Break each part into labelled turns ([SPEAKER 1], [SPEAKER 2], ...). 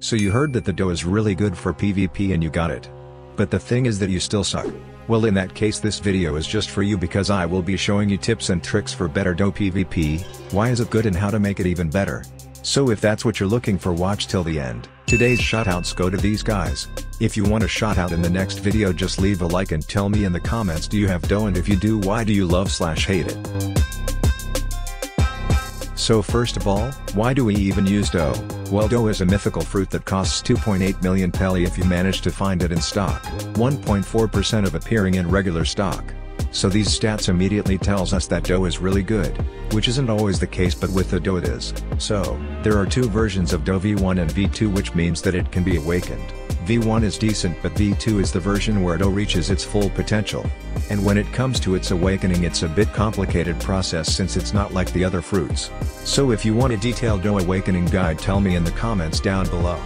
[SPEAKER 1] So you heard that the dough is really good for PvP and you got it. But the thing is that you still suck. Well in that case this video is just for you because I will be showing you tips and tricks for better dough PvP, why is it good and how to make it even better. So if that's what you're looking for watch till the end. Today's shoutouts go to these guys. If you want a shoutout in the next video just leave a like and tell me in the comments do you have dough and if you do why do you love slash hate it. So first of all, why do we even use dough? Well dough is a mythical fruit that costs 2.8 million Beli if you manage to find it in stock, 1.4% of appearing in regular stock. So these stats immediately tells us that dough is really good, which isn't always the case but with the dough it is. So, there are two versions of dough V1 and V2 which means that it can be awakened. V1 is decent but V2 is the version where dough reaches its full potential. And when it comes to its awakening it's a bit complicated process since it's not like the other fruits. So if you want a detailed dough awakening guide tell me in the comments down below.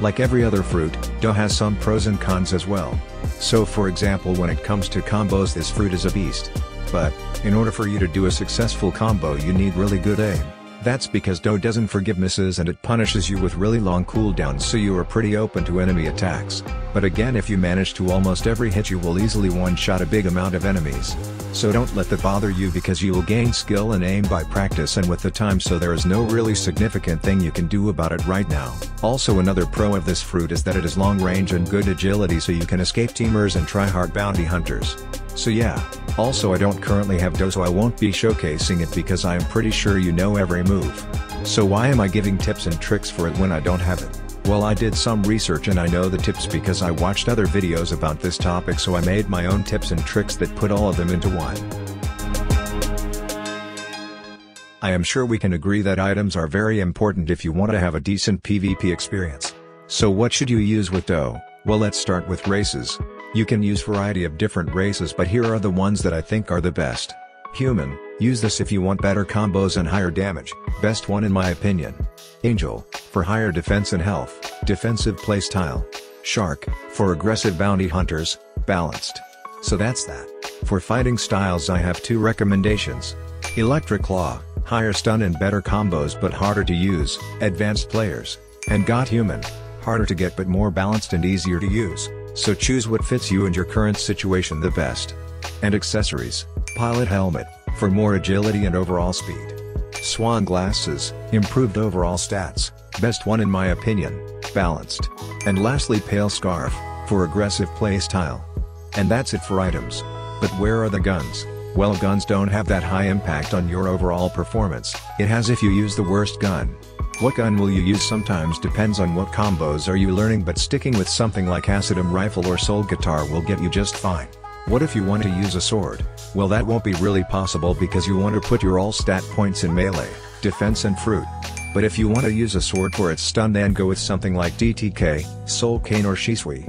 [SPEAKER 1] Like every other fruit, dough has some pros and cons as well. So for example when it comes to combos this fruit is a beast. But, in order for you to do a successful combo you need really good aim. That's because dough doesn't forgive misses and it punishes you with really long cooldowns so you are pretty open to enemy attacks. But again if you manage to almost every hit you will easily one-shot a big amount of enemies. So don't let that bother you because you will gain skill and aim by practice and with the time so there is no really significant thing you can do about it right now. Also another pro of this fruit is that it is long range and good agility so you can escape teamers and try hard bounty hunters. So yeah. Also I don't currently have dough so I won't be showcasing it because I am pretty sure you know every move. So why am I giving tips and tricks for it when I don't have it? Well I did some research and I know the tips because I watched other videos about this topic so I made my own tips and tricks that put all of them into one. I am sure we can agree that items are very important if you want to have a decent PvP experience. So what should you use with dough? Well let's start with races. You can use variety of different races but here are the ones that I think are the best. Human, use this if you want better combos and higher damage, best one in my opinion. Angel, for higher defense and health, defensive playstyle. Shark, for aggressive bounty hunters, balanced. So that's that. For fighting styles I have two recommendations. Electric Claw, higher stun and better combos but harder to use, advanced players. And Godhuman, harder to get but more balanced and easier to use. So choose what fits you and your current situation the best. And accessories, pilot helmet, for more agility and overall speed. Swan glasses, improved overall stats, best one in my opinion, balanced. And lastly pale scarf, for aggressive playstyle. And that's it for items. But where are the guns? Well guns don't have that high impact on your overall performance, it has if you use the worst gun. What gun will you use sometimes depends on what combos are you learning but sticking with something like Acidum Rifle or Soul Guitar will get you just fine. What if you want to use a sword? Well that won't be really possible because you want to put your all stat points in melee, defense and fruit. But if you want to use a sword for its stun then go with something like DTK, Soul Cane or Shisui.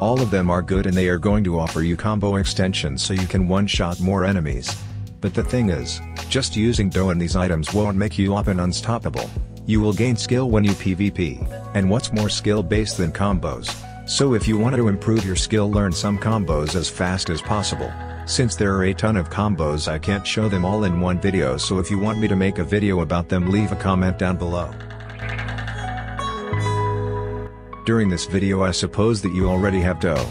[SPEAKER 1] All of them are good and they are going to offer you combo extensions so you can one-shot more enemies. But the thing is, just using dough and these items won't make you up and unstoppable. You will gain skill when you PvP, and what's more skill based than combos? So if you want to improve your skill learn some combos as fast as possible. Since there are a ton of combos I can't show them all in one video so if you want me to make a video about them leave a comment down below. During this video I suppose that you already have dough.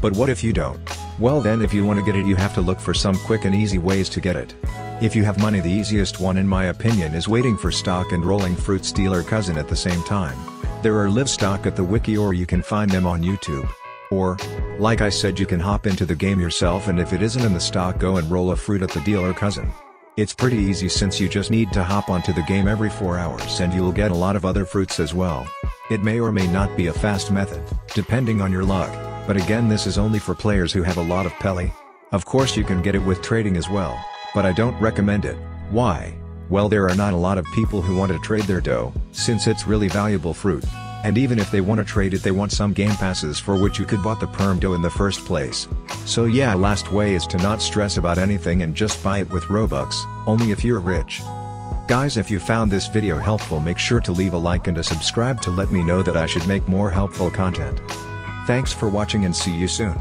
[SPEAKER 1] But what if you don't? Well then if you want to get it you have to look for some quick and easy ways to get it. If you have money the easiest one in my opinion is waiting for stock and rolling fruit dealer cousin at the same time. There are live stock at the wiki or you can find them on YouTube. Or, like I said you can hop into the game yourself and if it isn't in the stock go and roll a fruit at the dealer cousin. It's pretty easy since you just need to hop onto the game every 4 hours and you'll get a lot of other fruits as well. It may or may not be a fast method, depending on your luck, but again this is only for players who have a lot of Beli. Of course you can get it with trading as well. But I don't recommend it. Why? Well there are not a lot of people who want to trade their dough, since it's really valuable fruit. And even if they want to trade it they want some game passes for which you could bought the perm dough in the first place. So yeah last way is to not stress about anything and just buy it with Robux, only if you're rich. Guys if you found this video helpful make sure to leave a like and a subscribe to let me know that I should make more helpful content. Thanks for watching and see you soon.